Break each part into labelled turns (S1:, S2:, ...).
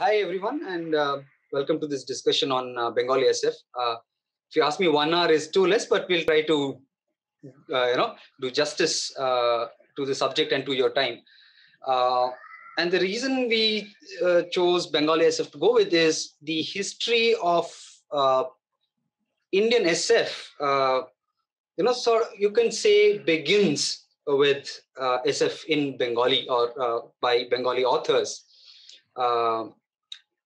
S1: hi everyone, and uh, welcome to this discussion on uh, Bengali SF. Uh, if you ask me, one hour is too less, but we'll try to, uh, you know, do justice uh, to the subject and to your time. Uh, and the reason we chose Bengali SF to go with is the history of Indian SF. you know, so you can say begins with SF in Bengali or by Bengali authors.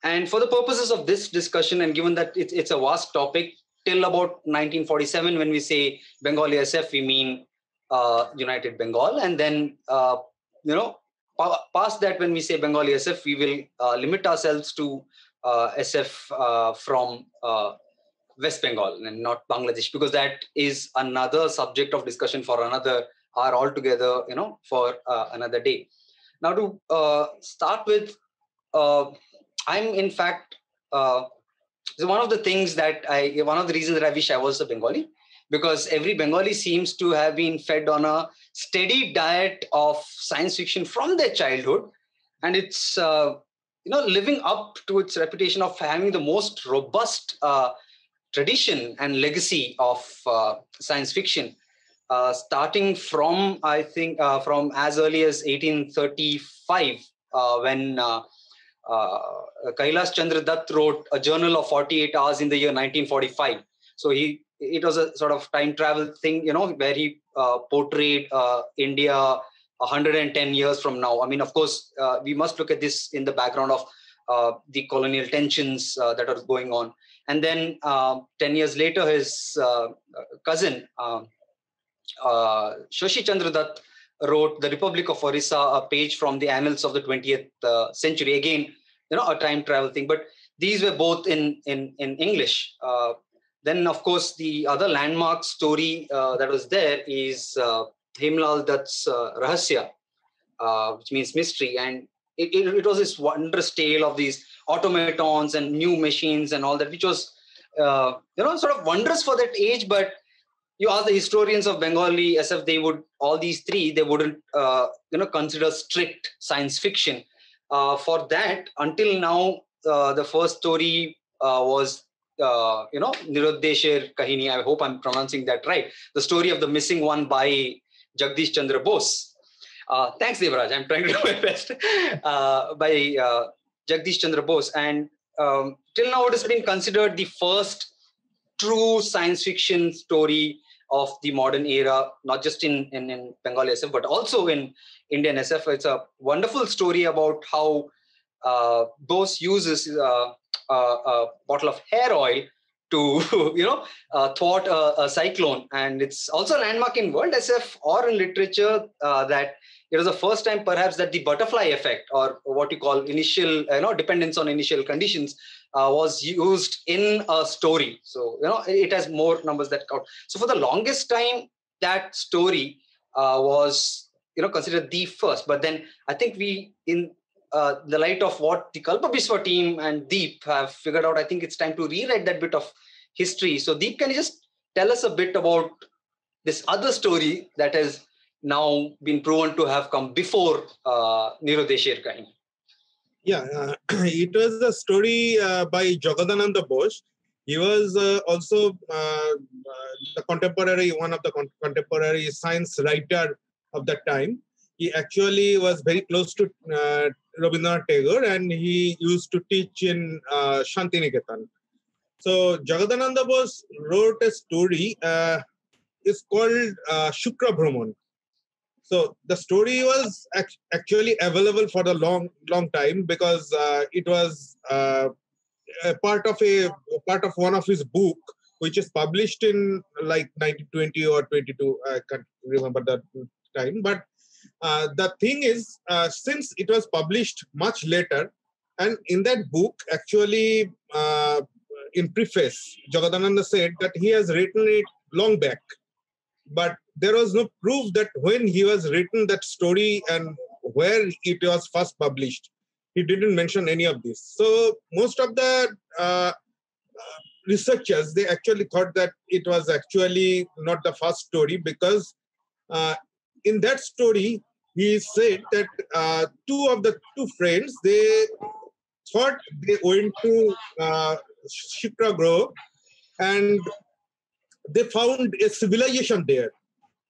S1: And for the purposes of this discussion, and given that it's, it's a vast topic, till about 1947, when we say Bengali SF, we mean uh, United Bengal. And then, uh, you know, pa- past that, when we say Bengali SF, we will uh, limit ourselves to uh, SF uh, from West Bengal and not Bangladesh, because that is another subject of discussion for another hour altogether, you know, for another day. Now, to start with, I'm in fact uh, one of the things that I one of the reasons that I wish I was a Bengali because every Bengali seems to have been fed on a steady diet of science fiction from their childhood, and it's uh, you know living up to its reputation of having the most robust uh, tradition and legacy of uh, science fiction. Uh, starting from I think uh, from as early as 1835 when uh, Kailash Chandra Dutt wrote a journal of 48 hours in the year 1945. So he it was a sort of time travel thing, you know, where he uh, portrayed uh, India 110 years from now. I mean, of course, uh, we must look at this in the background of uh, the colonial tensions uh, that are going on. And then 10 years later, his cousin, Shashi Chandra Dutt, wrote The Republic of Orissa, a page from the annals of the 20th uh, century. Again, you know, a time travel thing. But these were both in in in English. Uh, then, of course, the other landmark story uh, that was there is uh, Hemlal Dutt's uh, Rahasya, uh, which means mystery, and it, it, it, was this wondrous tale of these automatons and new machines and all that, which was uh, you know sort of wondrous for that age, but you ask the historians of Bengali SF, they would all these three they wouldn't uh, you know consider strict science fiction. Uh, for that, until now, uh, the first story uh, was uh, you know Niruddesher Kahini. I hope I'm pronouncing that right. The story of the missing one by Jagdish Chandra Bose. Uh, thanks, Debraj. I'm trying to do my best. by Jagdish Chandra Bose, and um, till now it has been considered the first true science fiction story of the modern era, not just in, in, in Bengali SF, but also in Indian SF. It's a wonderful story about how uh, Bose uses uh, uh, a bottle of hair oil to, you know, uh, thwart a, a, cyclone. And it's also a landmark in world SF or in literature uh, that it was the first time perhaps that the butterfly effect or what you call initial you know dependence on initial conditions uh, was used in a story. So, you know, it has more numbers that count. So, for the longest time, that story uh, was, you know, considered the first. But then I think we, in uh, the light of what the Kalpabiswa team and Dip have figured out, I think it's time to rewrite that bit of history. So, Dip, can you just tell us a bit about this other story that has now been proven to have come before uh, Niruddesher Kahini?
S2: Yeah, uh, it was a story uh, by Jagadananda Bose. He was uh, also uh, uh, the contemporary, one of the con- contemporary science writer of that time. He actually was very close to uh, Rabindranath Tagore and he used to teach in Shantiniketan. So Jagadananda Bose wrote a story. it's called Shukra Bhraman so the story was act- actually available for a long long time because uh, it was uh, a part of a, a, part of one of his book which is published in like 1920 or 22 i can't remember that time. But uh, the thing is uh, since it was published much later and in that book actually uh, in preface jagadananda said that he has written it long back but there was no proof that when he was written that story and where it was first published he didn't mention any of this. So most of the uh, researchers they actually thought that it was actually not the first story because uh, in that story he said that uh, two of the two friends they thought they went to uh, Shukra Grove and they found a civilization there.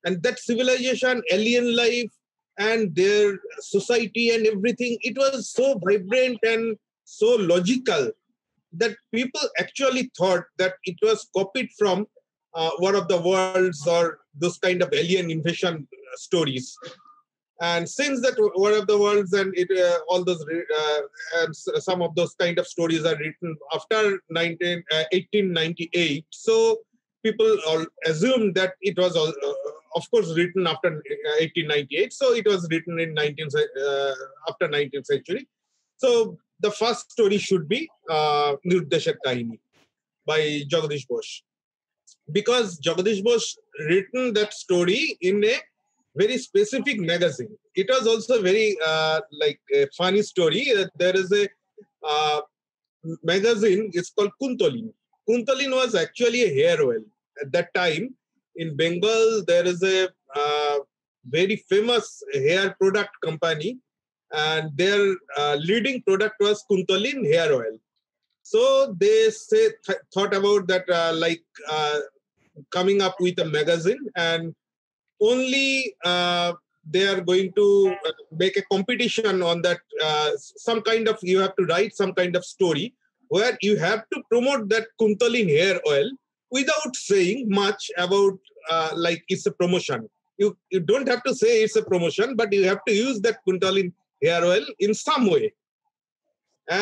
S2: And that civilization, alien life, and their society and everything, it was so vibrant and so logical that people actually thought that it was copied from uh, War of the Worlds or those kind of alien invasion stories. And since that War of the Worlds and it, uh, all those uh, and some of those kind of stories are written after 19, 1898, uh, so people all assume that it was, uh, of course, written after 1898. Uh, so it was written in 19th after 19th century. So the first story should be uh, Niruddesher Kahini by Jagadish Bose. Because Jagadish Bose written that story in a very specific magazine. It was also very uh, like a funny story. Uh, there is a uh, magazine. It's called Kuntalin. Kuntalin was actually a hair oil at that time. In Bengal, there is a uh, very famous hair product company, and their uh, leading product was Kuntalin hair oil. So they say th- thought about that, uh, like coming up with a magazine and only uh, they are going to uh, make a competition on that uh, some kind of you have to write some kind of story where you have to promote that kuntalin hair oil without saying much about uh, like it's a promotion you you don't have to say it's a promotion but you have to use that kuntalin hair oil in some way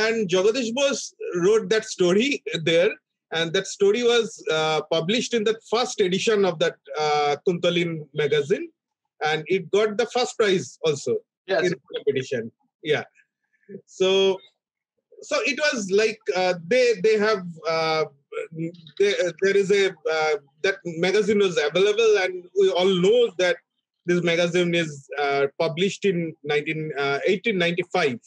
S2: and jagadish bose wrote that story there and that story was uh, published in the first edition of that uh, Kuntalin magazine, and it got the first prize also yes. in competition. Yeah, so so it was like uh, they they have uh, they, there is a uh, that magazine was available, and we all know that this magazine is uh, published in 19, 1895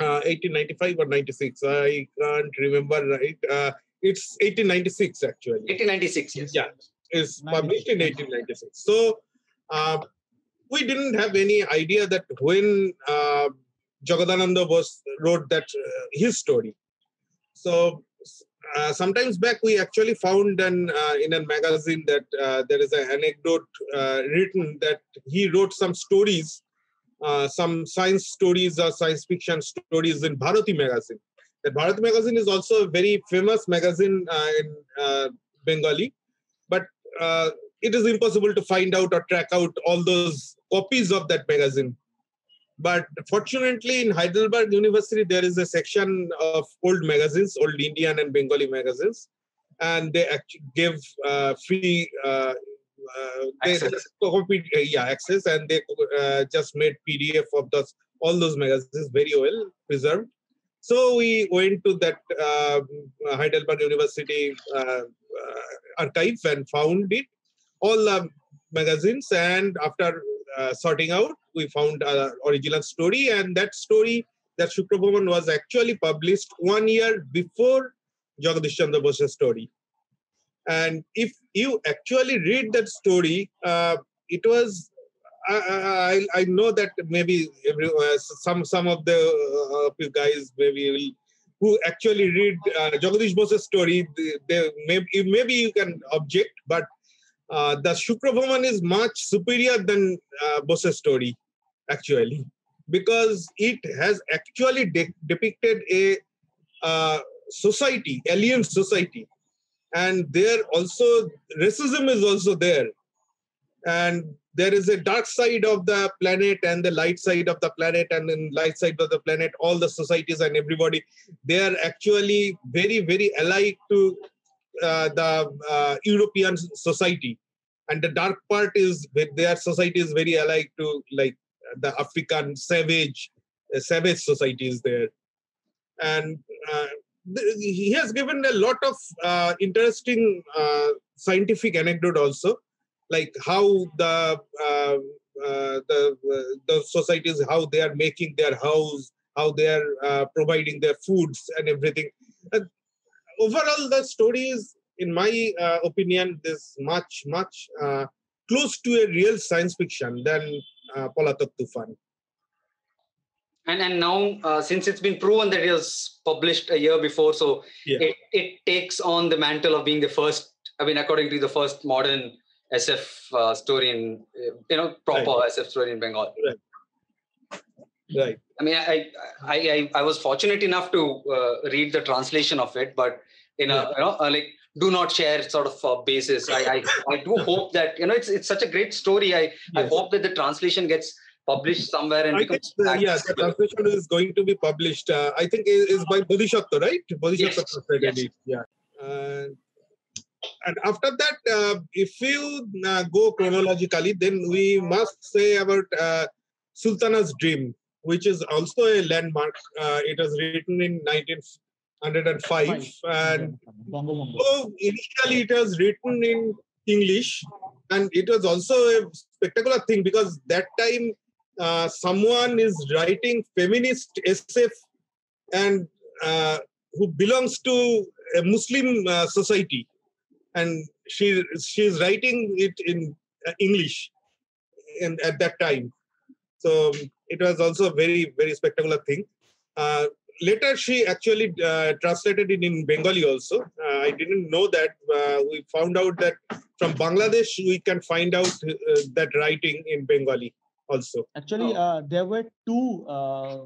S2: uh, 1895 or 96. I can't remember right. Uh, it's 1896 actually.
S1: 1896, yes.
S2: Yeah, it's published in 1896. So uh, we didn't have any idea that when uh, Jagadananda was wrote that uh, his story. So uh, sometimes back we actually found an uh, in a magazine that uh, there is an anecdote uh, written that he wrote some stories uh, some science stories or science fiction stories in Bharati magazine. That Bharati magazine is also a very famous magazine uh, in Bengali, but it is impossible to find out or track out all those copies of that magazine. But fortunately, in Heidelberg University, there is a section of old magazines, old Indian and Bengali magazines, and they actually give uh, free uh, access. They, uh, yeah, access, and they uh, just made PDF of those all those magazines very well preserved. So we went to that uh, Heidelberg University uh, uh, archive and found it, all the magazines. And after sorting out, we found an original story. And that story, that Shukra was actually published one year before Jagadish Chandra Bose's story. And if you actually read that story, uh, it was I, I, I know that maybe every, uh, some some of the uh, guys maybe will, who actually read uh, Jagadish Bose's story, they, they maybe maybe you can object, but uh, the Shukra is much superior than uh, Bose's story, actually, because it has actually de- depicted a uh, society, alien society, and there also racism is also there. And there is a dark side of the planet and the light side of the planet. And in light side of the planet all the societies and everybody they are actually very very alike to the uh, european society. And the dark part is their society is very alike to like the african savage uh, savage society is there. And uh, he has given a lot of uh, interesting uh, scientific anecdote also, like how the uh, uh the uh, the societies how they are making their house, how they are uh, providing their foods and everything. And overall, the story is, in my opinion, is much much close to a real science fiction than uh, Palatak Tufan.
S1: and and now uh, since it's been proven that it was published a year before so
S2: Yeah.
S1: it, it takes on the mantle of being the first i mean according to the first modern sf uh, story in uh, you know proper sf story in bengal
S2: Right.
S1: i mean i i i, I was fortunate enough to uh, read the translation of it but in a you know uh, like do not share sort of uh, basis I, I i do hope that you know it's it's such a great story i i hope that the translation gets published somewhere and
S2: I think,
S1: becomes
S2: uh, yeah, the translation is going to be published. Uh, I think is, is by Bodhisattva, right? Bodhisattva
S1: Yes, yes.
S2: it. Yeah. Uh, and after that, uh, if you uh, go chronologically, then we must say about uh, Sultana's Dream, which is also a landmark. Uh, it was written in 1905, and so initially it was written in English, and it was also a spectacular thing because that time uh, someone is writing feminist SF and uh, who belongs to a Muslim uh, society, and she she is writing it in uh, English, and at that time, so it was also a very very spectacular thing. Later she actually uh, translated it in bengali also uh, i didn't know that uh, we found out that from bangladesh we can find out uh, that writing in bengali also
S3: Actually, uh, there were two uh,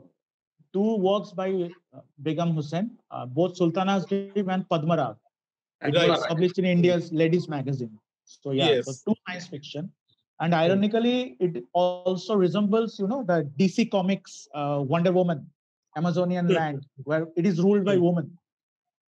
S3: two works by Begum Hossain, uh, both Sultana's Dream and Padmarag,
S1: And
S2: Right.
S3: was published in India's ladies magazine. So yeah,
S2: Yes.
S3: so two science fiction. And ironically, it also resembles, you know, the DC Comics uh, Wonder Woman, Amazonian
S2: Hmm.
S3: land, where it is ruled by women.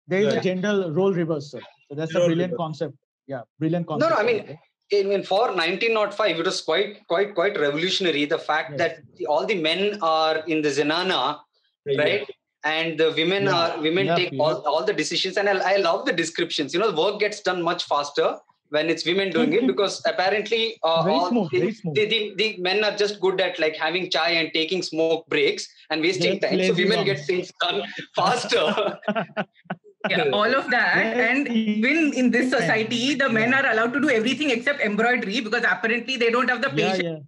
S3: There is a
S2: Right.
S3: gender role reversal. So that's a brilliant
S2: reversal.
S3: concept. Yeah, brilliant concept.
S1: no,
S3: concept.
S1: I mean, I mean, for 1905, it was quite, quite, quite revolutionary. The fact
S3: Yes.
S1: that the, all the men are in the zenana, right? And the women
S3: Yeah.
S1: are women
S3: Yep,
S1: take all, all the decisions. And I, I love the descriptions. You know, the work gets done much faster when it's women doing it because apparently uh, all
S3: smooth,
S1: the. The, the, the men are just good at like having chai and taking smoke breaks and wasting
S3: They're
S1: time. So
S3: lazy
S1: women get things done faster.
S4: yeah, all of that. And even in this society, the men are allowed to do everything except embroidery because apparently they don't have the patience
S3: yeah.
S4: to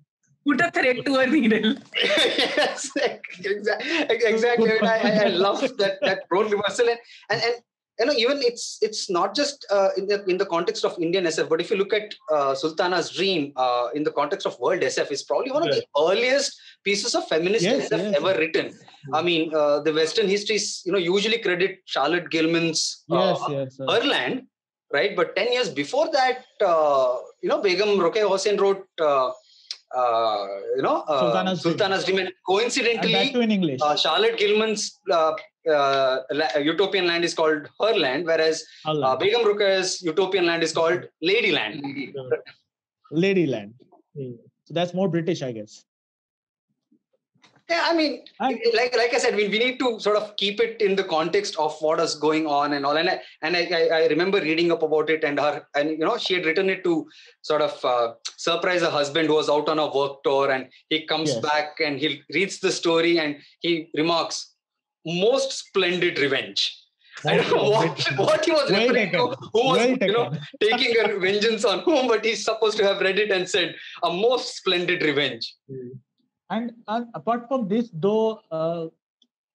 S4: put a thread to a needle.
S1: yes, exactly. Exactly. I, mean, I, I- I love that that role reversal and and, and you know even it's it's not just uh, in the in the context of Indian SF, but if you look at uh, Sultana's Dream uh, in the context of world SF, it's probably one of the earliest pieces of feminist
S3: Yes,
S1: SF
S3: yes.
S1: ever written. I mean, uh, the Western histories, you know, usually credit Charlotte Gilman's uh,
S3: Yes, yes.
S1: Herland, right? But 10 years before that, uh, you know, Begum Rokeya Hossain wrote, uh, uh, you know, uh,
S3: Sultana's Dream.
S1: Sultana's Dream. And
S3: and
S1: coincidentally,
S3: too in English.
S1: uh, Charlotte Gilman's uh, Utopian Land is called Herland, whereas uh, Begum Rokeya's Utopian Land is called Ladyland.
S3: Ladyland.
S2: Hmm.
S3: So that's more British, I guess.
S1: Yeah, I mean,
S3: And-
S1: like like I said, we, we need to sort of keep it in the context of what is going on and all. And I, and I, I, I remember reading up about it, and her and you know she had written it to sort of uh, surprise her husband who was out on a work tour, and he comes
S3: Yes.
S1: back and he reads the story and he remarks, "Most splendid revenge." I don't know what, what he was
S3: Well
S1: referring to, who was
S3: Well
S1: you know taking a vengeance on whom, but he's supposed to have read it and said, "A most splendid revenge."
S3: And uh, apart from this, though, uh,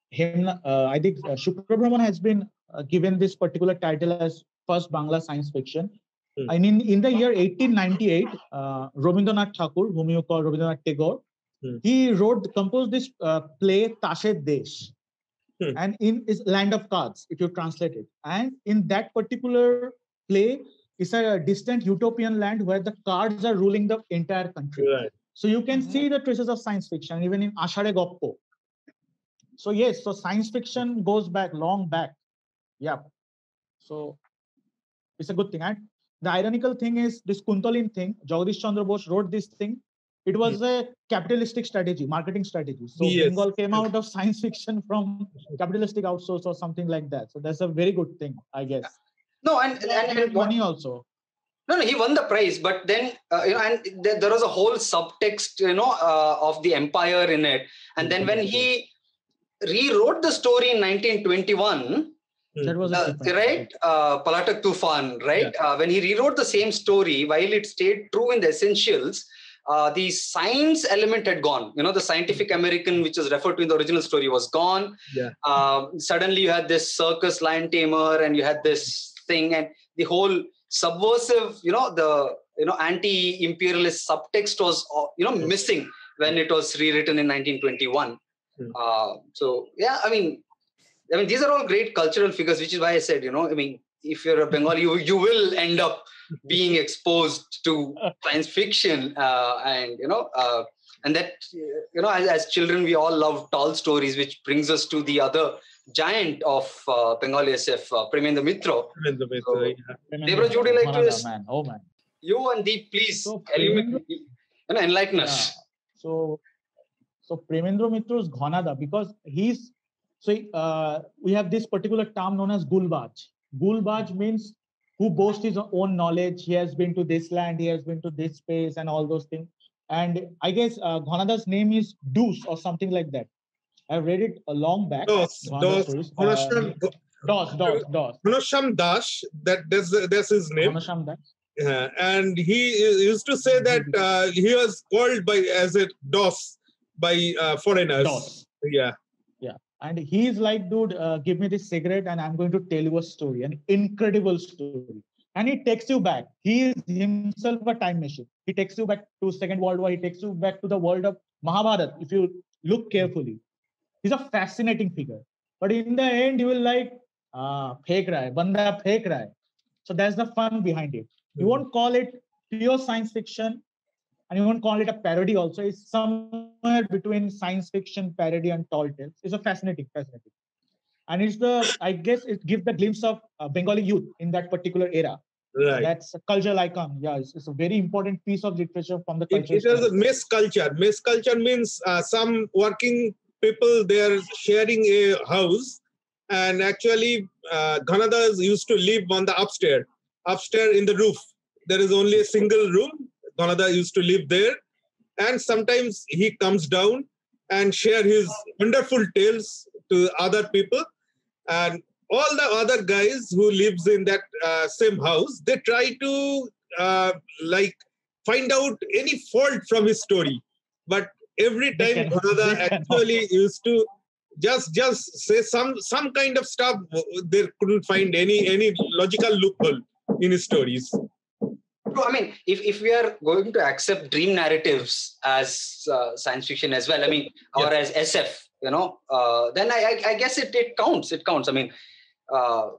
S3: him, uh, I think uh, Shukra Bhraman has been uh, given this particular title as first Bangla science fiction.
S2: Hmm.
S3: And in, in the year 1898, uh, Rabindranath Thakur, whom you call Rabindranath Tagore,
S2: Hmm.
S3: he wrote, composed this uh, play Tasher Desh.
S2: Hmm.
S3: And in is Land of Cards, if you translate it. And in that particular play, it's a distant utopian land where the cards are ruling the entire country.
S2: right
S3: So you can
S4: Mhm.
S3: see the traces of science fiction even in Ashare Goppo. So yes, so science fiction goes back long back. Yeah. So it's a good thing. And the ironical thing is this Kuntalin thing, Jagadish Chandra Bose wrote this thing. It was a capitalistic strategy, marketing strategy. So
S2: Yes.
S3: Bengal came out of science fiction from capitalistic outsource or something like that. So that's a very good thing, I guess.
S1: No, and and, and,
S3: money also.
S1: No, no, he won the prize, but then uh, you know, and there, there was a whole subtext, you know, uh, of the empire in it. And then when he rewrote the story in 1921,
S3: That was
S1: uh, right, uh, Palatak Tufan, right? Uh, when he rewrote the same story, while it stayed true in the essentials, uh, the science element had gone. You know, the scientific American, which was referred to in the original story, was gone.
S2: Yeah.
S1: Uh, suddenly, you had this circus lion tamer, and you had this thing, and the whole subversive, you know, the you know anti-imperialist subtext was uh, you know missing when it was rewritten in 1921.
S2: Hmm.
S1: Uh, so yeah, I mean, I mean these are all great cultural figures, which is why I said, you know, I mean, if you're a Bengali, you you will end up being exposed to science fiction, uh, and you know. Uh, and that you know as, as children we all love tall stories which brings us to the other giant of uh, bengali sf uh, Premendra Mitra.
S2: Premendra Mitra,
S1: So-
S2: yeah.
S1: Would you like to-
S3: man. Oh man.
S1: you and deep please
S3: So,
S1: illuminate- you know, enlighten us
S3: Yeah. So, so Premendra Mitra is Ghanada because he's so uh, we have this particular term known as Gulbaj. Gulbaj means who boasts his own knowledge. He has been to this land, he has been to this space, and all those things. And I guess uh, Ghanada's name is Deuce or something like that. I've read it a long back.
S2: Dos, Dos.
S3: Uh, Dos, Dos, Dos.
S2: Ghanashyam Das, that, that's, that's his name.
S3: Ghanashyam Das.
S2: Uh, and he used to say that uh, he was called by as a DOS by uh, foreigners.
S3: Dos.
S2: Yeah.
S3: And he's like, dude, uh, give me this cigarette and I'm going to tell you a story, an incredible story. And he takes you back. He is himself a time machine. He takes you back to Second World War. He takes you back to the world of Mahabharata. If you look carefully, he's a fascinating figure. But in the end, you will like, ah, fake raha hai, banda fake raha hai. So that's the fun behind it. You won't call it pure science fiction, and you won't call it a parody also. It's somewhere between science fiction, parody, and tall tales. It's a fascinating, fascinating. And it's the, I guess, it gives the glimpse of uh, Bengali youth in that particular era.
S2: Right.
S3: That's a cultural icon. Yeah, it's, it's a very important piece of literature from the
S2: It,
S3: culture.
S2: it is a mess culture. Mess culture means uh, some working people they are sharing a house, and actually uh, Ghanadas used to live on the upstairs. Upstairs in the roof, there is only a single room. Ghanada used to live there, and sometimes he comes down and share his wonderful tales to other people, and all the other guys who lives in that uh, same house they try to uh, like find out any fault from his story. But every time
S3: cannot-
S2: Ghanada
S3: they cannot.
S2: actually used to just just say some some kind of stuff. They couldn't find any any logical loophole in his stories.
S1: I mean, if, if we are going to accept dream narratives as uh, science fiction as well, I mean, or as SF, you know, uh, then I, I, I guess it, it counts. It counts. I mean, uh,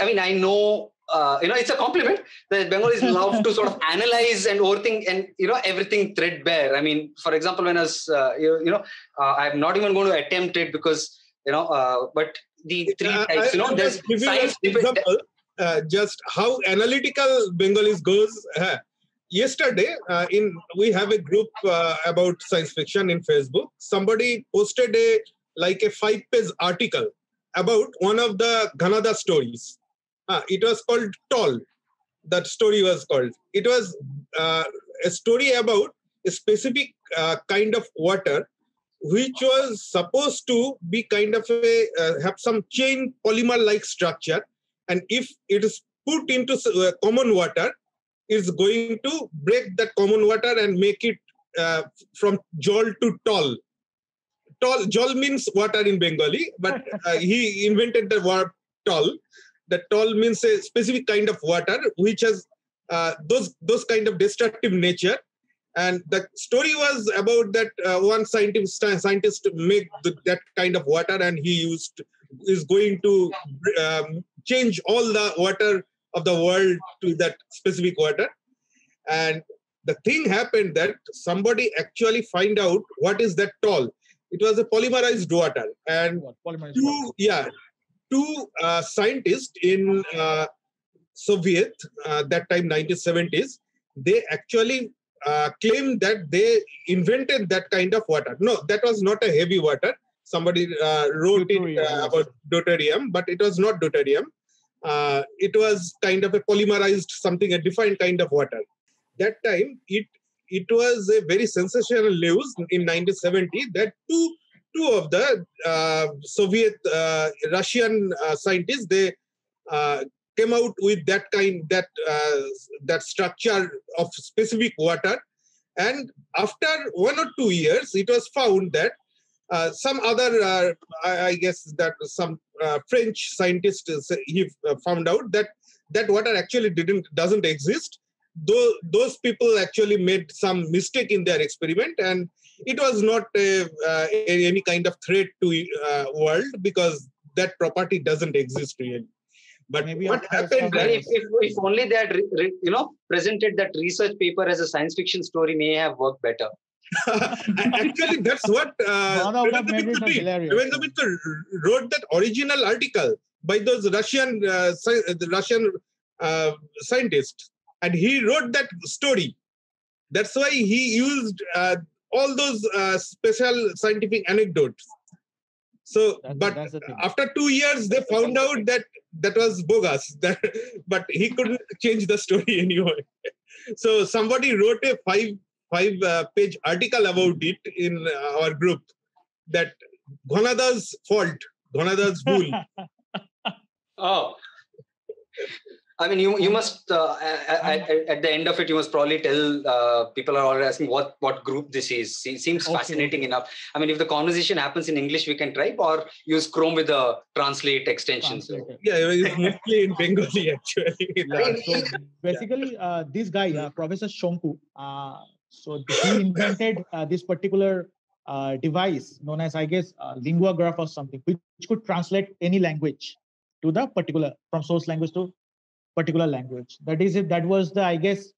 S1: I mean, I know, uh, you know, it's a compliment that Bengalis love to sort of analyze and overthink and, you know, everything threadbare. I mean, for example, when I was, uh, you, you know, uh, I'm not even going to attempt it because, you know, uh, but the three types, you know, there's
S2: just give you an
S1: science.
S2: example, just how analytical Bengalis goes. Uh, yesterday, uh, in we have a group uh, about science fiction in Facebook. Somebody posted a like a five-page article about one of the Ghanada stories. Uh, it was called Tall. That story was called. It was uh, a story about a specific uh, kind of water which was supposed to be kind of a uh, have some chain polymer like structure and if it is put into uh, common water it's going to break that common water and make it uh, from jol to tall tall jol means water in bengali but uh, he invented the word tall the tall means a specific kind of water which has uh, those those kind of destructive nature. And the story was about that uh, one scientist scientist make the, that kind of water and he used is going to um, change all the water of the world to that specific water. And the thing happened that somebody actually find out what is that tall. It was a polymerized water. And
S3: Polymerized
S2: two yeah two uh, scientists in uh, soviet uh, that time 1970s they actually uh, claimed that they invented that kind of water. No that was not a heavy water. Somebody uh, wrote it uh, about deuterium but it was not deuterium uh, it was kind of a polymerized something a defined kind of water. That time it it was a very sensational news in 1970 that two two of the uh, Soviet uh, Russian uh, scientists they uh, came out with that kind that uh, that structure of specific water. And after one or two years, it was found that uh, some other, uh, I, I, guess that some uh, French scientists he found out that that water actually didn't doesn't exist. Though those people actually made some mistake in their experiment, and it was not a, uh, any kind of threat to uh, world because that property doesn't exist really. But Maybe what happened?
S1: If, if, if, only they had you know presented that research paper as a science fiction story, may have worked better.
S2: Actually, that's what uh, Mitra wrote that original article by those Russian uh, the Russian uh, scientists, and he wrote that story. That's why he used uh, all those uh, special scientific anecdotes. So, that's, but that's after two years, they found out that that was bogus. That, but he couldn't change the story anyway. So somebody wrote a five five uh, page article about it in our group that Ghanada's fault, Ghanada's bull.
S1: oh. I mean, you you must uh, at, at, the end of it, you must probably tell uh, people are already asking what what group this is. It seems okay. fascinating enough. I mean, if the conversation happens in English, we can type or use Chrome with the translate extension. So.
S2: Yeah, it's mostly in Bengali actually.
S3: Yeah, so basically, uh, this guy, uh, Professor Shonku, uh, so he invented uh, this particular uh, device known as, I guess, uh, lingograph or something, which could translate any language to the particular from source language to particular language. That is it. That was the, I guess,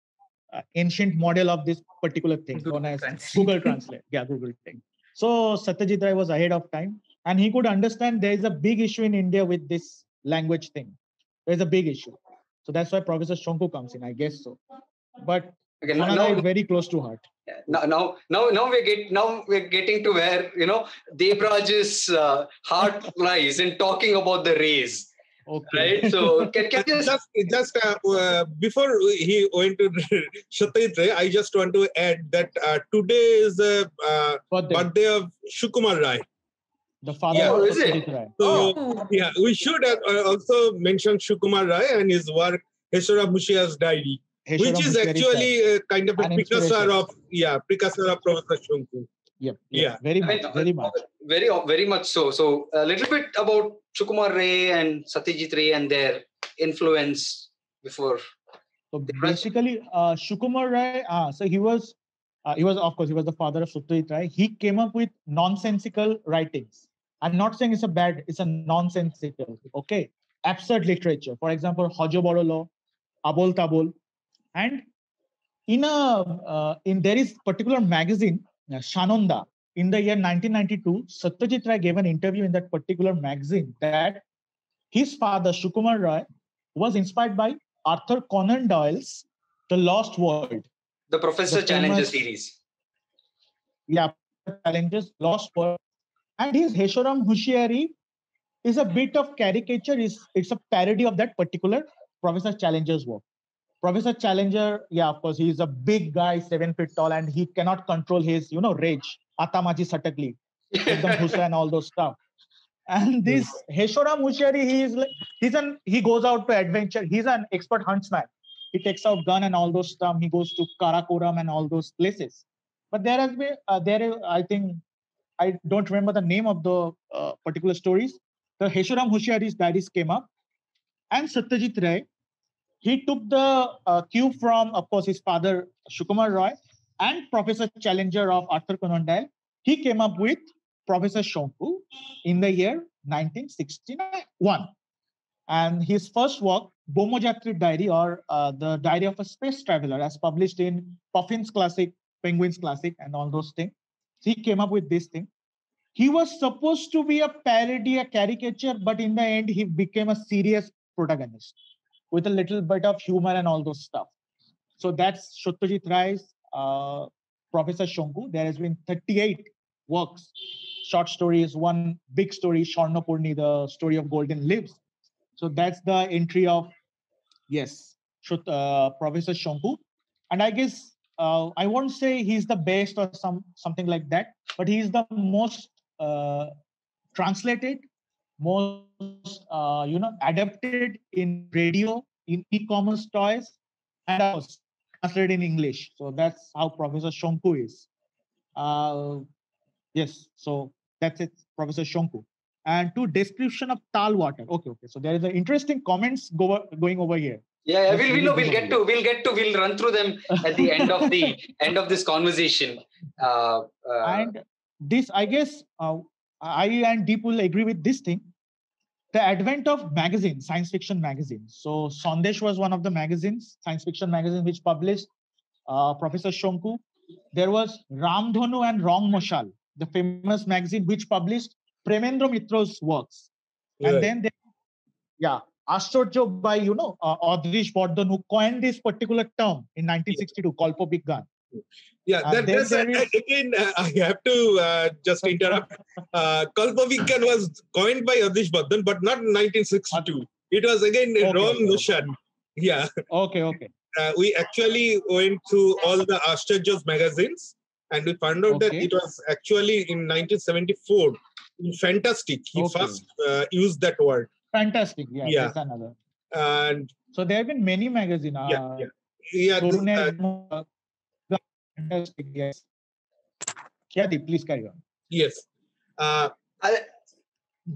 S3: uh, ancient model of this particular thing Google known as Translate. Google Translate. Yeah, Google thing. So Satyajit Ray was ahead of time, and he could understand there is a big issue in India with this language thing. There's a big issue. So that's why Professor Shonku comes in, I guess so. But Okay, now, now very close to heart.
S1: Now, now, now, now we're get now we're getting to where you know Debraj's uh, heart lies in talking about the rays. Okay. Right. So can, can
S2: just just, just uh, uh, before he went to Satyajit I just want to add that uh, today is the uh, birthday. birthday of Sukumar Ray.
S3: The father yeah, of
S1: is it? Rai.
S2: So oh. yeah, we should uh, also mention Sukumar Ray and his work Heshoram Hoshiari's diary which is actually uh, kind of a precursor of yeah precursor of Professor Shonku.
S3: Yep, yep. Yeah. Very much. very much.
S1: Very very much so. So a little bit about Sukumar Ray and Satyajit Ray and their influence before.
S3: So basically, uh, Sukumar Ray. Uh, so he was. Uh, he was, of course, he was the father of Satyajit Ray. He came up with nonsensical writings. I'm not saying it's a bad, it's a nonsensical, okay? Absurd literature. For example, Hojo Borolo, Abol Tabol, and in a uh, in there is particular magazine uh, Sananda in the year 1992 Satyajit Ray gave an interview in that particular magazine that his father Sukumar Ray was inspired by Arthur Conan Doyle's The Lost World.
S1: The Professor the Challenger series.
S3: Yeah Challenger's Lost World. And his Heshoram Hoshiari is a bit of caricature. Is it's a parody of that particular Professor Challenger's work Professor Challenger, yeah, of course, he's a big guy, seven feet tall, and he cannot control his, you know, rage. Atamaji Satakli, and all those stuff. And this Heshoram Hoshiari, he is like he's an he goes out to adventure. He's an expert huntsman. He takes out gun and all those stuff. He goes to Karakoram and all those places. But there has been uh, there, I think, I don't remember the name of the uh, particular stories. The Heshoram Hoshiari's diaries came up, and Satyajit Ray he took the uh, cue from, of course, his father, Sukumar Roy, and Professor Challenger of Arthur Conan Doyle. He came up with Professor Shonku in the year 1961. And his first work, Bomojatri Diary, or uh, the Diary of a Space Traveler, as published in Puffin's Classic, Penguin's Classic, and all those things. He came up with this thing. He was supposed to be a parody, a caricature, but in the end, he became a serious protagonist with a little bit of humor and all those stuff. So that's Satyajit Ray's uh, Professor Shonku. There has been 38 works, short stories, one big story, Swarnaparni, the story of Golden Lips. So that's the entry of, yes, uh, Professor Shonku. And I guess uh, I won't say he's the best or some something like that, but he's the most uh, translated most uh, you know adapted in radio in e-commerce toys and translated in English. So that's how Professor Shonku is. Uh, yes, so that's it, Professor Shonku. And to description of tal water. Okay, okay. So there is an interesting comments go, going over here.
S1: Yeah, yeah we'll, we'll, we'll get to we'll get to we'll run through them at the end of the end of this conversation. Uh, uh,
S3: and this, I guess, uh, I and Dip will agree with this thing. The advent of magazines, science fiction magazines. So Sandesh was one of the magazines, science fiction magazine, which published uh, Professor Shonku. There was Ramdhanu and Rong Moshal, the famous magazine which published Premendra Mitra's works. And then there, yeah, Ashcharya by, you know, uh, Adrish Bardhan, who coined this particular term in 1962, Kalpabigyan.
S2: Yeah,
S3: Uh,
S2: that,
S3: then
S2: that's
S3: there
S2: uh,
S3: is-
S2: again. Uh, I have to uh, just interrupt. Uh, Kalpavigyan was coined by Adrish Bardhan, but not in 1962. It was again
S3: Okay,
S2: Ron
S3: okay.
S2: Nushan. Yeah,
S3: Okay, okay.
S2: uh, we actually went through all the Ashtajas magazines, and we found out that it was actually in 1974 in Fantastic. He
S3: Okay.
S2: first uh, used that word,
S3: Fantastic. Yeah,
S2: Yeah.
S3: that's another.
S2: and
S3: So there have been many magazines. Uh,
S2: yeah, yeah, yeah. this, uh,
S3: uh, fantastic. Yes. Dip, please carry on.
S2: yes. Uh,
S1: I-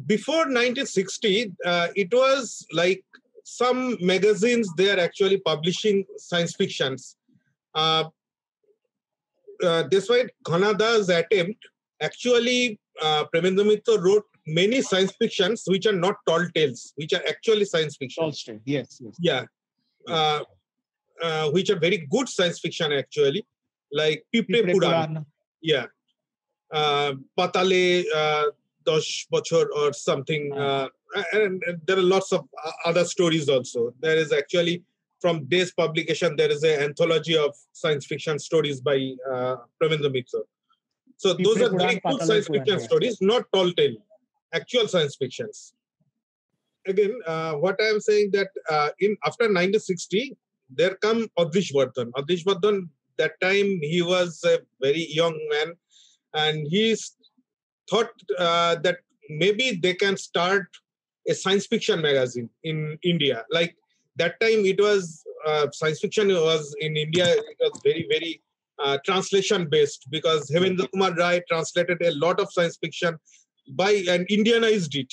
S2: before 1960 uh, it was like some magazines they are actually publishing science fictions uh, uh, despite Ghanada's attempt actually uh, Premendra Mitra wrote many science fictions which are not tall tales which are actually science fiction
S3: Tolstoy. Yes, yes.
S2: yeah uh, uh, which are very good science fiction actually like Piple
S3: Pipre
S2: Puran
S3: Puran.
S2: yeah. Uh, patale uh, dosh bochor or something uh, and, and there are lots of other stories also. There is actually from this publication there is an anthology of science fiction stories by uh, Premendra Mitra. so those are very good science fiction stories not tall tale actual science fictions. Again uh, what i am saying that uh, in after 1960 there come Adrish Bardhan. Bardhan, that time he was a very young man and he thought uh, that maybe they can start a science fiction magazine in India. Like that time it was uh, science fiction was in India, it was very, very uh, translation based because Hemendra Kumar Rai translated a lot of science fiction by and Indianized it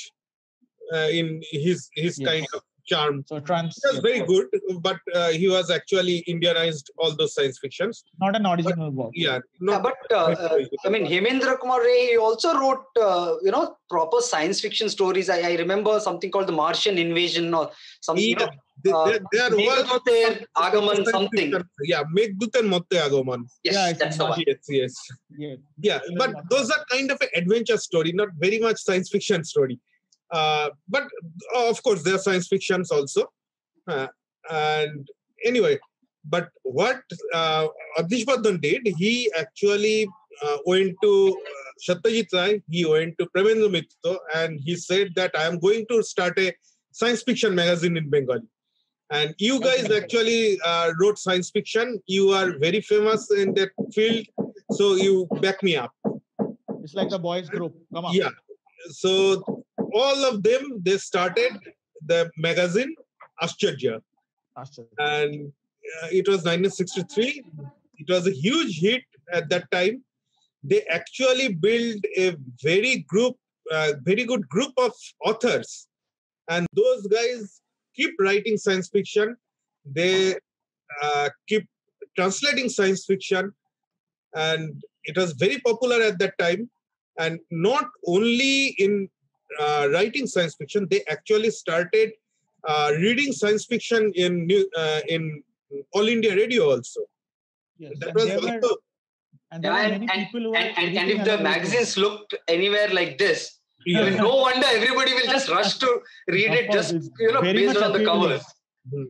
S2: uh, in his his
S3: Yes.
S2: kind of charm.
S3: So trans.
S2: It was very good, but uh, he was actually Indianized all those science fictions.
S3: Not an original work.
S2: Yeah,
S1: yeah, but uh, uh, I mean, Hemendra Kumar Ray he also wrote, uh, you know, proper science fiction stories. I, I remember something called the Martian Invasion or something. You know,
S2: they-
S1: uh,
S2: they- they are all-
S1: Meghdooter, Agaman,
S2: science
S1: something.
S2: fiction. Yeah, Meghdut and Motte Agaman.
S1: Yes,
S3: Yeah,
S1: that's the one.
S2: Yes, yes.
S3: Yeah.
S2: Yeah, but those are kind of an adventure story, not very much science fiction story. Uh, but of course, there are science fictions also. Uh, and anyway, but what uh, Adrish Bardhan did, he actually uh, went to uh, Satyajit Ray, he went to Premendra Mitra, and he said that I am going to start a science fiction magazine in Bengali. And you guys actually uh, wrote science fiction. You are very famous in that field, so you back me up.
S3: It's like a boys group. Come on.
S2: Yeah. So all of them they started the magazine Ashcharya,
S3: Ashcharya.
S2: and uh, it was 1963. It was a huge hit at that time. They actually built a very group, uh, very good group of authors, and those guys keep writing science fiction. They uh, keep translating science fiction, and it was very popular at that time. And not only in uh, writing science fiction, they actually started uh, reading science fiction in new, uh, in All India Radio also.
S3: Yes.
S2: That
S3: And
S2: was
S3: there were, and
S1: Yeah, and, and,
S3: people who were
S1: and, and, and if the
S3: another
S1: magazines looked anywhere like this, I mean, no wonder everybody will just rush to read it just you know
S3: very
S1: based
S3: much
S1: on the
S3: appealing.
S1: covers.
S2: Mhm.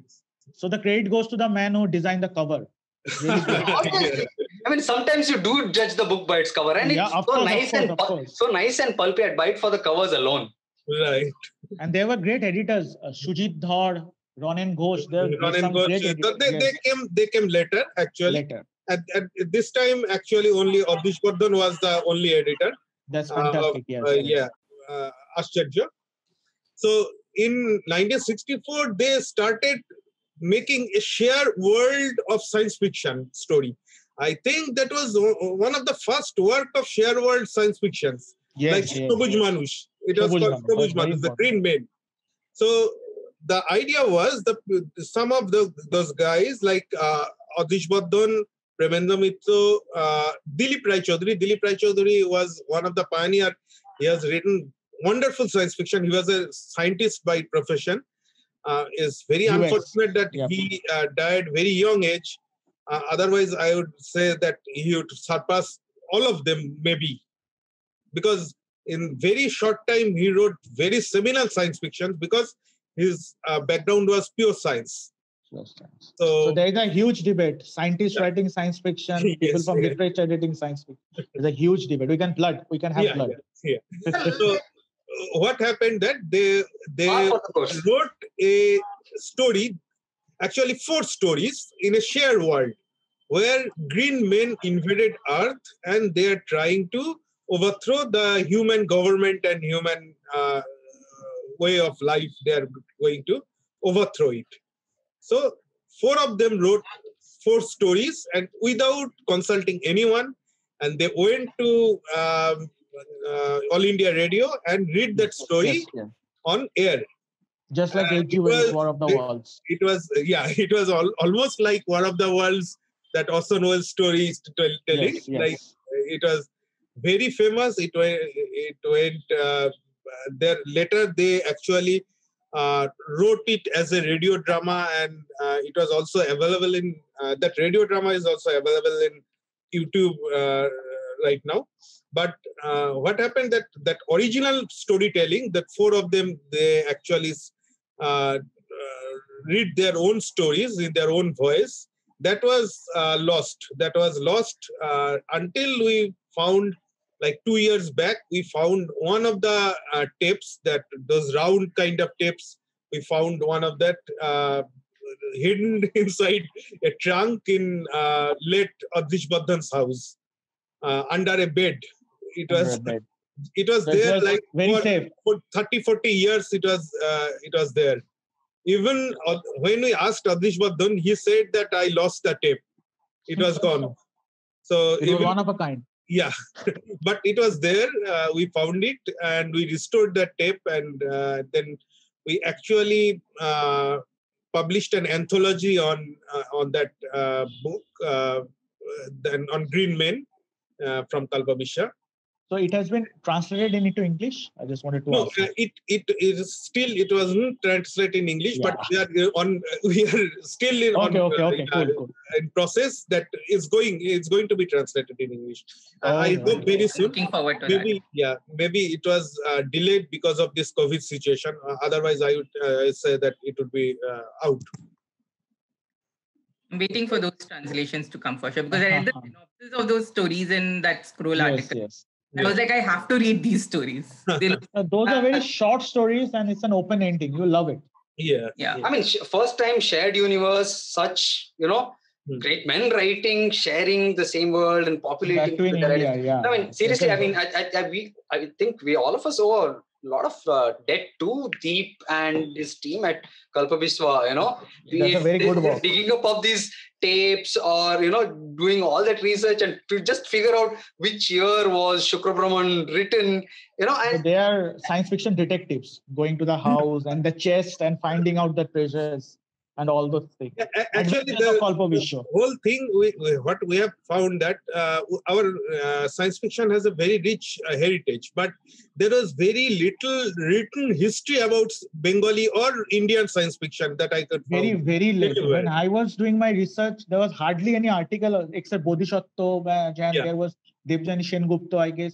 S3: So the credit goes to the man who designed the cover. Really good.
S1: Obviously. I mean, sometimes you do judge the book by its cover, and
S3: Yeah,
S1: it's so
S3: course,
S1: nice
S3: course,
S1: and
S3: of
S1: pul- so nice and pulpy. I'd buy it for the covers alone.
S2: right.
S3: and there were great editors. Uh, Sujit Dhar, Ronan Ghosh. There were some
S2: Ghosh,
S3: great
S2: uh,
S3: editors.
S2: they, they came they came later actually.
S3: later.
S2: At, at this time, actually, only Adrish Bardhan was the only editor.
S3: That's
S2: Uh,
S3: fantastic. yes,
S2: uh, yeah, uh, Ashcharya. So in 1964, they started making a shared world of science fiction story. I think that was one of the first work of shared world science fictions, like
S3: Yes, yes,
S2: Sobuj
S3: yes.
S2: Manush. It was called
S3: Manush,
S2: Sobuj Manush, the. Green Man. So the idea was the some of the those guys like uh, Adrish Bardhan, Premendra Mitra, uh, Dilip Rai Chaudhuri. Dilip Rai Chaudhuri was one of the pioneer. He has written wonderful science fiction. He was a scientist by profession. Uh, it's very
S3: US.
S2: unfortunate that
S3: Yep.
S2: he uh, died very young age. Uh, otherwise, I would say that he would surpass all of them, maybe, because in very short time he wrote very seminal science fiction because his uh, background was pure science.
S3: Yes, yes.
S2: So,
S3: So there is a huge debate. Scientists writing science fiction, people
S2: Yes,
S3: from
S2: yeah.
S3: literature editing science fiction. There's a huge debate. We can flood. We can have
S2: Yeah,
S3: flood.
S2: so uh, what happened that they they
S1: Par for the course.
S2: wrote a story, actually four stories in a shared world, where green men invaded Earth and they are trying to overthrow the human government and human uh, way of life. They are going to overthrow it. So four of them wrote four stories and without consulting anyone, and they went to um, uh, All India Radio and read that story
S3: Yes, yes.
S2: on air.
S3: Just like
S2: Uh,
S3: H.G.
S2: was-
S3: War of the
S2: it-
S3: Worlds.
S2: It was yeah, it was all, almost like one of the world's that Orson Welles stories to tell, telling.
S3: Yes, yes.
S2: Like it was very famous. It went. It went. Uh, there later they actually uh, wrote it as a radio drama, and uh, it was also available in uh, that radio drama is also available in YouTube uh, right now. But uh, what happened that that original storytelling, that four of them, they actually uh, uh, read their own stories in their own voice. That was uh, lost. That was lost uh, until we found, like two years back, we found one of the uh, tapes that those round kind of tapes. We found one of that uh, hidden inside a trunk in uh, late Adrish Bardhan's house uh, under a bed. It was
S3: bed.
S2: It was
S3: So it
S2: there
S3: was
S2: like
S3: very
S2: for,
S3: safe.
S2: for 30 40 years it was uh, it was there. Even uh, when we asked Adrish Bardhan, he said that i lost the tape. It was gone. So
S3: It was one of a kind.
S2: yeah. But it was there uh, we found it and we restored that tape and uh, then we actually uh, published an anthology on uh, on that uh, book uh, then on green men uh, from Kalpabiswa
S3: So it has been translated into English. I just wanted to
S2: No,
S3: ask.
S2: uh, it it is still it wasn't translated in English, but we are uh, on we are still in on,
S3: Okay, okay,
S2: uh, uh,
S3: cool, cool.
S2: in process that is going it's going to be translated in English. Uh, I
S3: Alright.
S2: hope very soon.
S4: Looking forward to
S2: Maybe yeah, maybe it was uh, delayed because of this COVID situation. Uh, otherwise, I would uh, say that it would be uh, out.
S4: I'm waiting for those translations to come for sure because I read the synopsis of those stories in that scroll
S3: Yes,
S4: article.
S3: yes.
S4: I was like, I have to read these stories. Look,
S3: those are very short stories and it's an open ending. You love it.
S2: Yeah.
S4: yeah.
S1: I mean, first time shared universe, such, you know,
S2: Hmm.
S1: great men writing, sharing the same world and
S3: Back
S1: populating.
S3: to in
S1: the
S3: India, yeah.
S1: I mean, seriously, I mean, I, I, I, we, I think we all of us owe a lot of uh, debt to Deep and his team at Kalpabiswa, you know.
S3: That's a very good work.
S1: Digging up of these tapes or, you know, doing all that research and to just figure out which year was Shukra Bhraman written, you know,
S3: So they are science fiction detectives going to the house and the chest and finding out the treasures and all those things.
S2: A- a- Actually,
S3: Adventures of
S2: the,
S3: Kalpabiswa.
S2: whole thing we, we- what we have found that uh, our uh, science fiction has a very rich uh, heritage but there was very little written history about bengali or indian science fiction that i could
S3: Very,
S2: find.
S3: very late.
S2: Very
S3: When I was doing my research, there was hardly any article except Bodhisattva and
S2: Yeah.
S3: there was Devjani Sengupta, I guess.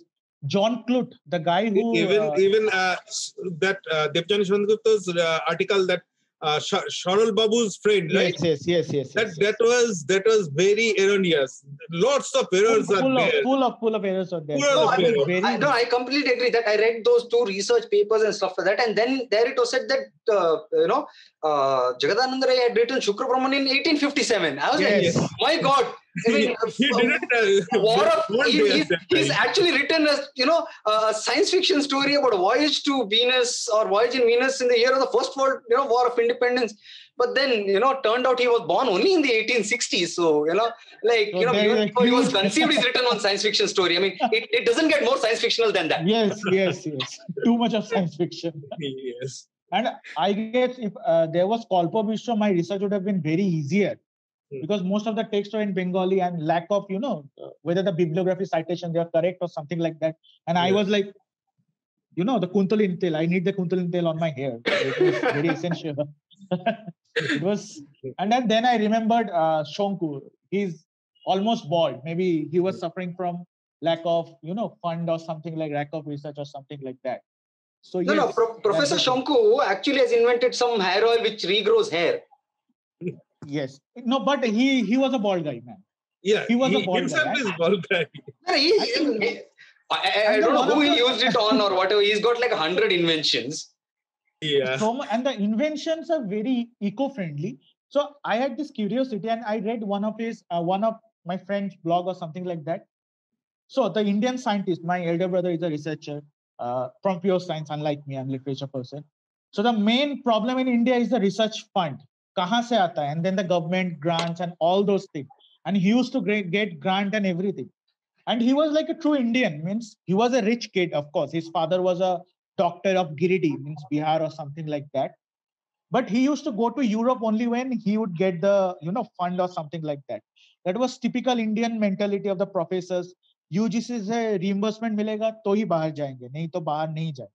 S3: John Clute, the guy who
S2: even
S3: uh,
S2: even uh, that uh, devjani Sengupta's, uh, article that uh, Sh- Sharal Babu's friend, right?
S3: yes, yes, yes, yes.
S2: That
S3: yes,
S2: that was that was very erroneous. Lots of errors
S3: full,
S2: are
S3: full of,
S2: there.
S3: full of full of errors are there.
S1: No,
S2: of
S1: I mean,
S3: Very-
S1: I, no, I completely agree that I read those two research papers and stuff like that, and then there it was said that uh, you know uh, Jagadananda Ray had written Shukra Bhraman in 1857. I was
S3: Yes.
S1: like, my God, I mean,
S2: he didn't. Uh,
S1: War of,
S2: won't
S1: he- he's, he's actually written a you know a science fiction story about a voyage to Venus or voyage in Venus in the year of the first world you know war of independence. But then you know turned out he was born only in the 1860s. So you know like
S3: So
S1: you know even before he was conceived, he's written one science fiction story. I mean it, it doesn't get more science fictional than that.
S3: yes, yes, yes. Too much of science fiction.
S2: Yes.
S3: And I guess if uh, there was Kalpabiswa, my research would have been very easier. Because most of the texts are in Bengali and lack of, you know, whether the bibliography citation they are correct or something like that. And I was like, you know, the Kuntalin tail. I need the Kuntalin tail on my hair. It was very essential. it was, and then, then I remembered uh, Shonku. He's almost bald. Maybe he was suffering from lack of, you know, fund or something like lack of research or something like that. So
S1: No,
S3: yes,
S1: no. Pro- Professor. Shonku actually has invented some hair oil which regrows hair.
S3: Yes. No, but he he was a bald guy, man.
S2: Yeah.
S3: He was a bald
S2: himself
S3: guy,
S2: is bald guy.
S1: No, he- he- I, I, I don't know who he used it on or whatever. He's got like a hundred inventions.
S2: Yeah.
S3: So and the inventions are very eco-friendly. So I had this curiosity, and I read one of his uh, one of my friend's blog or something like that. So the Indian scientist, my elder brother is a researcher uh, from pure science, unlike me, I'm a literature person. So the main problem in India is the research fund. Kahan se aata hai? And then the government grants and all those things. And he used to get, grant and everything. And he was like a true Indian, means he was a rich kid, of course. His father was a doctor of Giridih, means Bihar or something like that. But he used to go to Europe only when he would get the, you know, fund or something like that. That was typical Indian mentality of the professors. UGC से reimbursement मिलेगा तो ही बाहर जाएँगे नहीं तो बाहर नहीं जाएँगे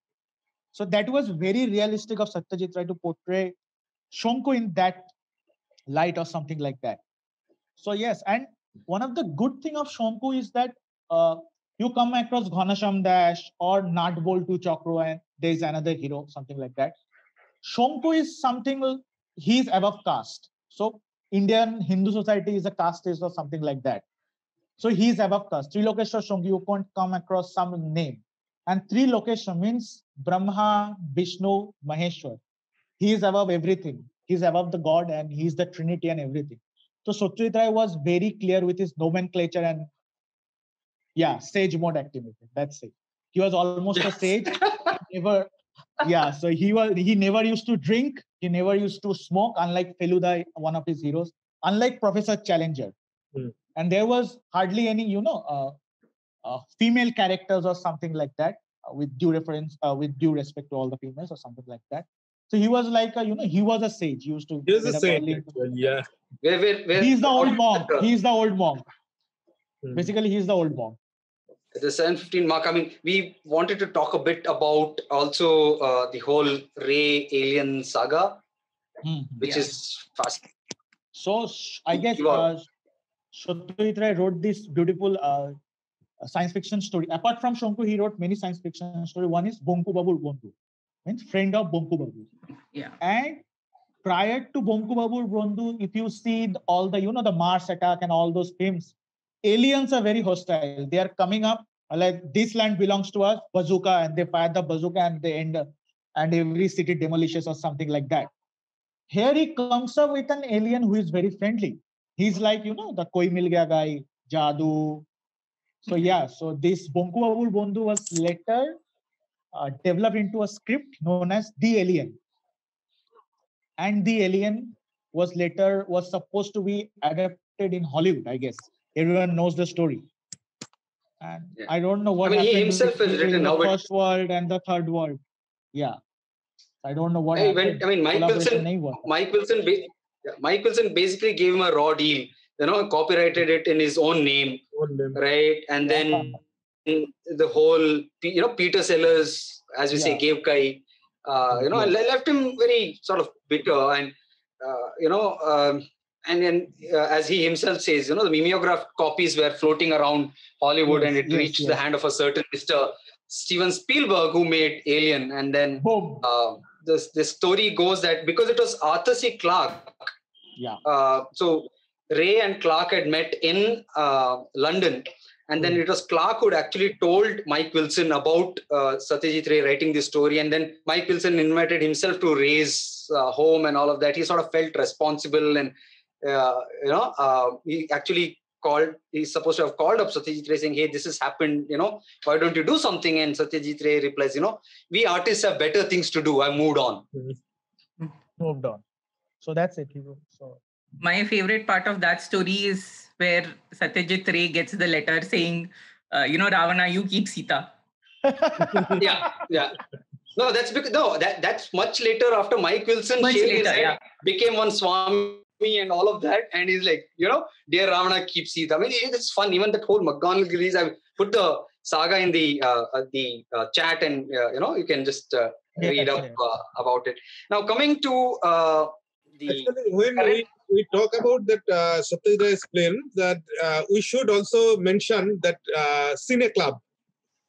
S3: so that was very realistic of Satyajit Ray to portray Shonku in that light or something like that so yes and one of the good thing of Shonku is that uh, you come across Ghanashyam Das or Natbol to Chakro and there's another hero something like that Shonku is something he's above caste so Indian Hindu society is a casteist or something like that so he's above caste. Three Trilokeshwar Shonku, you can't come across some name. And three Trilokeshwar means Brahma, Vishnu, Maheshwar. He is above everything. He's above the God and he's the Trinity and everything. So Satyajit Ray was very clear with his nomenclature and yeah, sage mode activity. That's it. He was almost a sage. never, yeah. So he was he never used to drink. He never used to smoke, unlike Feluda, one of his heroes. Unlike Professor Challenger,
S2: Hmm.
S3: and there was hardly any, you know, uh, uh, female characters or something like that. Uh, with due reference, uh, with due respect to all the females or something like that. So he was like, a, you know, he was a sage. He used to.
S2: He was
S3: get
S2: the
S3: up
S2: actually, Yeah.
S1: Where, where, where
S3: He's the old monk. He's the old monk.
S2: Hmm.
S3: Basically, he's the old monk.
S1: at the 715 mark. I mean, we wanted to talk a bit about also uh, the whole Ray alien saga,
S3: Hmm.
S1: which
S4: Yeah.
S1: is fast.
S3: So I guess
S1: You are-
S3: uh, Satyajit wrote this beautiful uh, uh, science fiction story. Apart from Shonku, he wrote many science fiction story. One is Bonku Babu Bondu, means friend of Bonku Babu.
S4: Yeah.
S3: And prior to Bonku Babu Bondu, if you see all the you know the Mars attack and all those films, aliens are very hostile. They are coming up like this land belongs to us, bazooka, and they fire the bazooka and they end, up- and every city demolishes or something like that. Here he comes up with an alien who is very friendly. He's like, you know, the Koi Mil Gaya guy, Jadu. So yeah, so this Bonku Babul Bondu was later uh, developed into a script known as The Alien. And The Alien was later was supposed to be adapted in Hollywood, I guess. Everyone knows the story. And
S1: Yeah.
S3: I don't know what I
S1: mean, he himself has
S3: between
S1: written
S3: the
S1: how it-
S3: first world and the third world. Yeah. I don't know what
S1: Hey,
S3: happened.
S1: when- I mean, Mike Wilson-
S3: nahi hua.
S1: Mike Wilson, Mike Wilson basically gave him a raw deal, you know, copyrighted it in his own name,
S2: Own name.
S1: right? And then the whole, you know, Peter Sellers, as we say, gave Kai, you know,
S3: Yes.
S1: le- left him very sort of bitter and, uh, you know, um, and then uh, as he himself says, you know, the mimeograph copies were floating around Hollywood
S3: Yes,
S1: and it
S3: yes,
S1: reached the hand of a certain Mr. Steven Spielberg who made Alien. And then
S3: Boom.
S1: uh, this, this story goes that because it was Arthur C. Clarke,
S3: Yeah.
S1: uh, so Ray and Clarke had met in uh, London, and then
S2: Hmm.
S1: it was Clarke who'd actually told Mike Wilson about uh, Satyajit Ray writing this story, and then Mike Wilson invited himself to Ray's uh, home and all of that. He sort of felt responsible, and uh, you know, uh, he actually called he's supposed to have called up satyajit ray saying hey this has happened you know why don't you do something? And satyajit ray replies you know we artists have better things to do. I moved on.
S3: Moved on. So that's it he so
S4: My favorite part of that story is where Satyajit Ray gets the letter saying, uh, you know, Ravana, you keep Sita.
S1: yeah yeah no that's because no that that's much later after mike wilson
S4: Much later,
S1: head,
S4: yeah.
S1: became one swami and all of that and he's like you know dear ravana keep sita i mean it's fun even that whole mcgonagall release i put the saga in the uh, uh, the uh, chat and uh, you know you can just uh,
S3: Yeah,
S1: read up
S3: yeah.
S1: uh, about it now coming to uh, the
S2: Actually, when we,
S1: correct.
S2: We talk about that uh, Satyajit film, that uh, we should also mention that uh, Cine Club,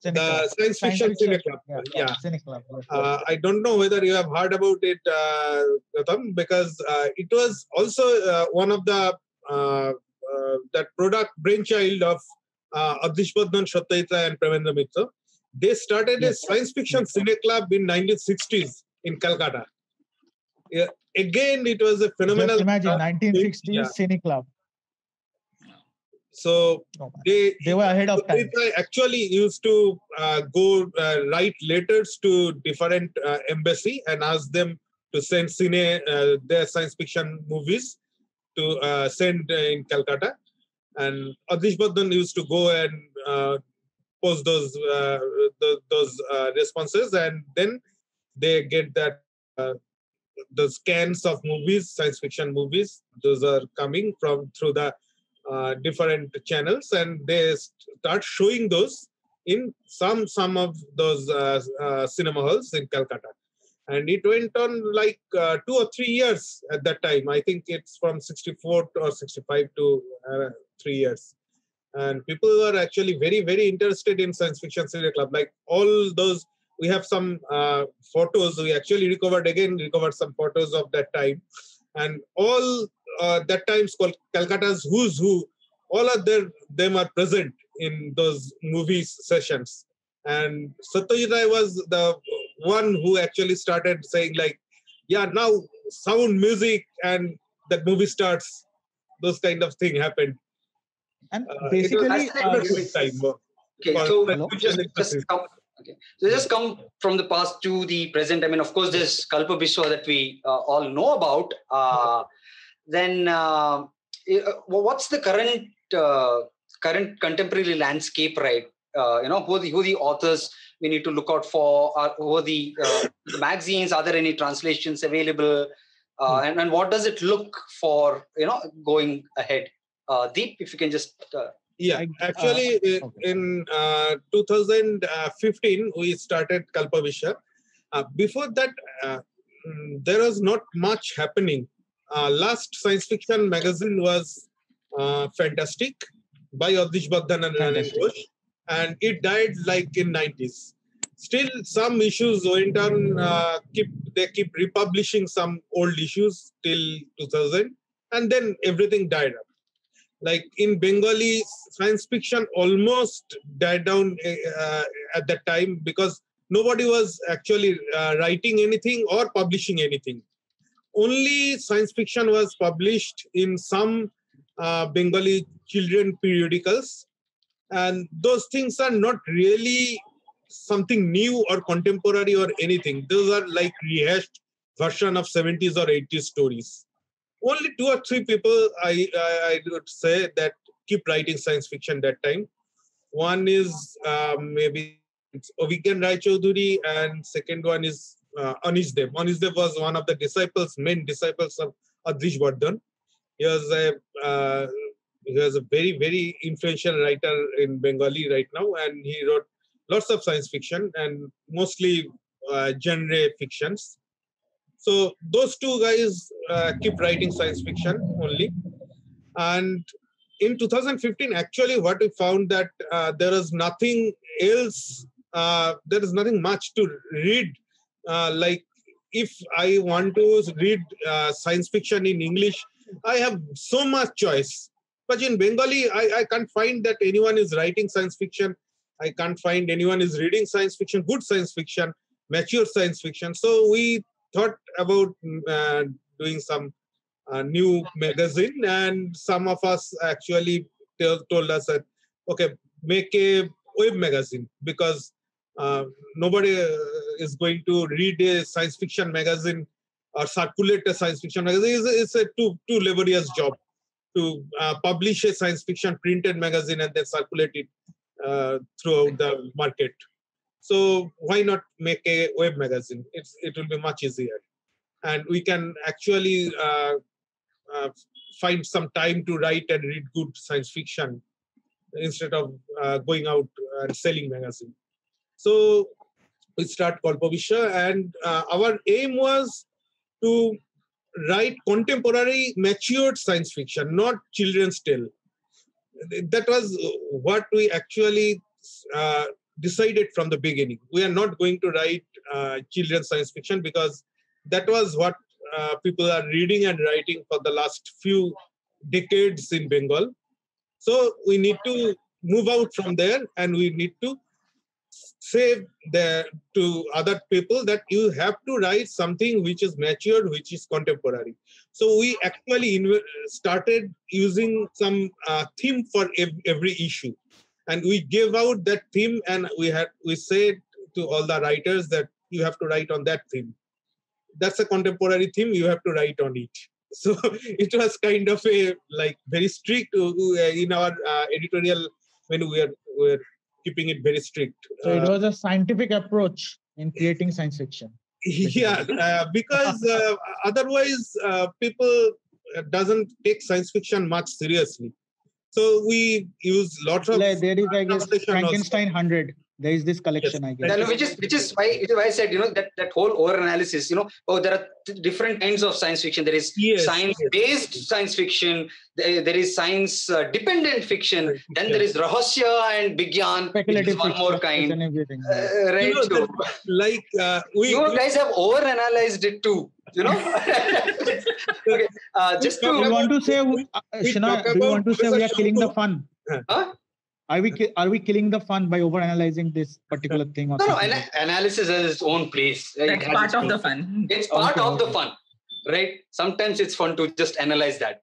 S3: Cine
S2: the
S3: Club.
S2: science fiction Cine Club.
S3: yeah,
S2: Yeah.
S3: Cine Club.
S2: Uh, I don't know whether you have heard about it, uh, Gautam, because uh, it was also uh, one of the uh, uh, that product brainchild of uh, Bardhan, Satyajit and Premendra Mitra. They started a science fiction cine club in 1960s in Calcutta. Yeah, again, it was a phenomenal.
S3: Just imagine
S2: uh,
S3: 1960s
S2: yeah.
S3: Cine Club.
S2: So
S3: Oh,
S2: they
S3: They were ahead of time.
S2: Actually used to uh, go uh, write letters to different uh, embassy and ask them to send cine uh, their science fiction movies to uh, send uh, in Calcutta. And Adrish Bardhan used to go and uh, post those uh, those, those uh, responses, and then they get that uh, the scans of movies, science fiction movies. Those are coming from through the uh, different channels, and they start showing those in some some of those uh, uh, cinema halls in Calcutta. And it went on like uh, two or three years at that time. I think it's from 64 or 65 to uh, three years. And people were actually very, very interested in science fiction cinema club. Like all those, we have some uh, photos. We actually recovered again, recovered some photos of that time. And all uh, that time's called Calcutta's Who's Who, all of them, them are present in those movie sessions. And Satyajit Ray was the one who actually started saying like, yeah, now sound music and that movie starts. Those kind of thing happened.
S3: And
S2: Uh, it was
S3: basically, uh,
S2: time. uh,
S1: Okay, so just, just come, okay. So just come from the past to the present. I mean, of course, there's Kalpabiswa that we uh, all know about. Uh, then, uh, uh, what's the current uh, current contemporary landscape, right? Uh, you know, who the who the authors we need to look out for? Are, who are the uh, magazines? Are there any translations available? Uh, and, and what does it look for? You know, going ahead. Uh, Deep, if you can just uh,
S2: Yeah,
S3: I- uh,
S2: actually, uh,
S3: okay.
S2: in uh, 2015, we started Kalpabiswa. Uh, before that, uh, mm, there was not much happening. Uh, last science fiction magazine was uh, Fantastic by Adrish Bardhan and. Ghosh, and it died like in 90s. Still, some issues went on. Uh, keep they keep republishing some old issues till 2000, and then everything died up like in bengali science fiction almost died down uh, at that time because nobody was actually uh, writing anything or publishing anything. Only science fiction was published in some uh, bengali children periodicals. And those things are not really something new or contemporary or anything. Those are like rehashed version of 70s or 80s stories only two or three people I, I I would say that keep writing science fiction that time. One is um, maybe it's Ovigan Rai Chaudhuri, and second one is uh, Anish Dev. Anish Dev was one of the disciples, main disciples of Adrish Bardhan. He was a uh, he was a very very influential writer in Bengali right now, and he wrote lots of science fiction and mostly uh, genre fictions. So those two guys uh, keep writing science fiction only. And in 2015, actually, what we found that uh, there is nothing else. Uh, there is nothing much to read. Uh, like if I want to read uh, science fiction in English, I have so much choice. But in Bengali, I, I can't find that anyone is writing science fiction. I can't find anyone is reading science fiction, good science fiction, mature science fiction. So we thought about uh, doing some uh, new magazine, and some of us actually told us that okay, make a web magazine because uh, nobody uh, is going to read a science fiction magazine or circulate a science fiction magazine. It's, it's a too too laborious job to uh, publish a science fiction printed magazine and then circulate it uh, throughout the market. So why not make a web magazine? It's it will be much easier, and we can actually uh, uh, find some time to write and read good science fiction instead of uh, going out and selling magazine. So we start Kalpabiswa, and uh, our aim was to write contemporary matured science fiction, not children's tale. That was what we actually uh, decided from the beginning. We are not going to write uh, children's science fiction because that was what uh, people are reading and writing for the last few decades in Bengal. So we need to move out from there and we need to say the, to other people that you have to write something which is matured, which is contemporary. So we actually started using some uh, theme for ev- every issue, and we gave out that theme, and we had we said to all the writers that you have to write on that theme. That's a contemporary theme. You have to write on it. So it was kind of a like very strict uh, in our uh, editorial when we were, we were keeping it very strict.
S3: So it
S2: Uh,
S3: was a scientific approach in creating science fiction.
S2: yeah uh, because uh, otherwise uh, people uh, doesn't take science fiction much seriously so we use lots of
S3: Like, there is, I guess,
S2: also.
S3: Frankenstein 100. There is this collection, I guess.
S1: no, which is which is why it is why I said you know that that whole over analysis. You know, oh, there are th- different kinds of science fiction. There is
S2: Yes,
S1: science based science fiction. There, there is science uh, dependent fiction. Then there is rahasya and bigyan, which
S3: Speculative
S1: is one more kind.
S3: and everything.
S1: Uh, right.
S2: You know,
S1: so,
S2: like uh, we
S1: you guys have over analyzed it too. You know. okay. Uh, just
S3: do you
S1: to
S3: want to say, uh,
S2: we
S3: Shina,
S2: talk
S3: do you want to say we are killing the fun?
S1: Huh?
S3: Are we ki- are we killing the fun by over analyzing this particular thing? Or
S1: no, no.
S3: something?
S1: Ana- analysis has its own place. It
S4: That's
S1: has
S4: part
S1: its
S4: of
S1: own-
S4: the fun.
S1: It's part
S3: Okay,
S1: of the fun, right? Sometimes it's fun to just analyze that.